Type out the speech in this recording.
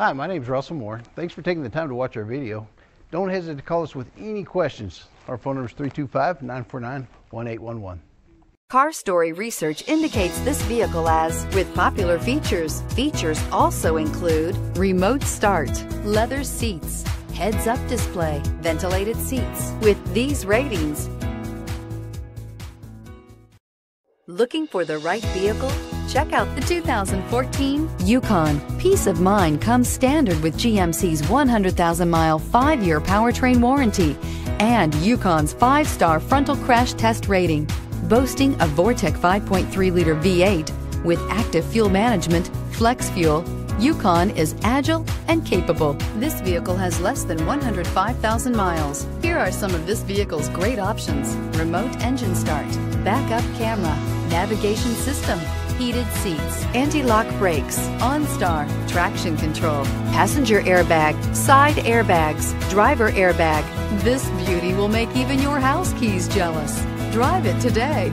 Hi, my name is Russell Moore. Thanks for taking the time to watch our video. Don't hesitate to call us with any questions. Our phone number is 325 949 1811. Car Story research indicates this vehicle as with popular features. Features also include remote start, leather seats, heads up display, ventilated seats. With these ratings, Looking for the right vehicle? Check out the 2014 Yukon. Peace of mind comes standard with GMC's 100,000 mile, five year powertrain warranty and Yukon's five star frontal crash test rating. Boasting a Vortec 5.3 liter V8 with active fuel management, flex fuel, Yukon is agile and capable. This vehicle has less than 105,000 miles. Here are some of this vehicle's great options. Remote engine start, backup camera, navigation system, heated seats, anti-lock brakes, OnStar, traction control, passenger airbag, side airbags, driver airbag. This beauty will make even your house keys jealous. Drive it today.